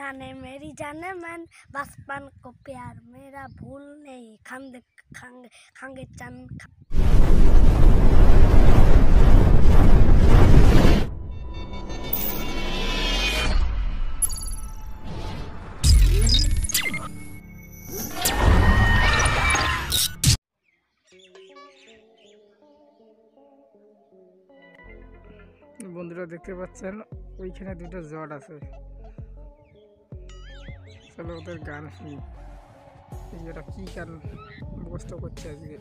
जाने मेरी जाने मन बचपन को प्यार मेरा भूल नहीं खंग खंग खंग चंद বন্ধুরা দেখতে পাচ্ছেন ওইখানে দুটো জট আছে চলো ওদের গান শুনি। এই ওরা কী গান মুখস্থ করছে আজকে।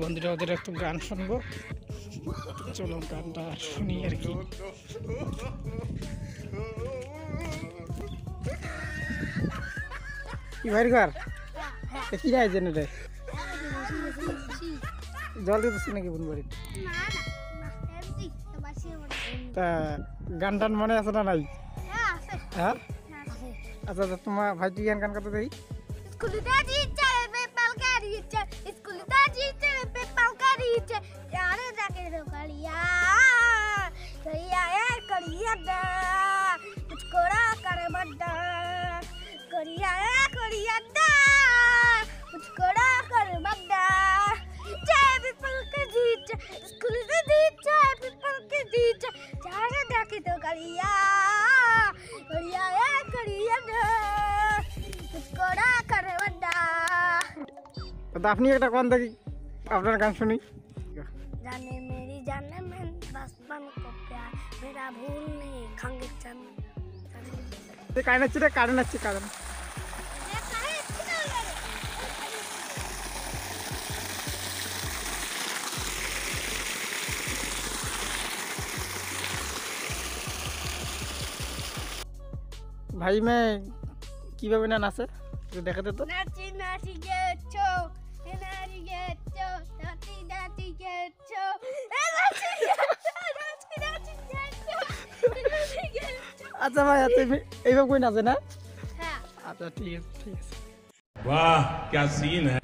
বন্ধুরা ওদের একটু গান শুনব। চলো গানটা শুনি আর কি। কি ভাই ঘর? কি রাইছেন রে? জল দিতেছি নাকি বোন বাড়ি তা গান টান মনে আছে না নাই? হ্যাঁ আচ্ছা আচ্ছা তোমার ভাই তুই গান গান করতে দেই स्कूल दादी चाय पे पल के जीचे यार जाके रो कलिया कलिया ए कलिया दा मुझको रा कर बड्डा তা আপনি একটা গান দেখি আপনার গান শুনি जाने मेरी जाने मन बचपन को प्यार मेरा भूल नहीं खंग चंद কারেন্ট আছে রে কারেন্ট আছে কারেন্ট ভাই মে কিভাবে না নাচে একটু দেখাতে তো নাচি নাচি গেছো নাচি গেছো নাচি নাচি গেছো নাচি নাচি নাচি গেছো নাচি গেছো আচ্ছা ভাই আচ্ছা এই- এইভাবে কই নাচে না হ্যাঁ আচ্ছা ঠিক আছে ঠিক আছে वाह क्या सीन है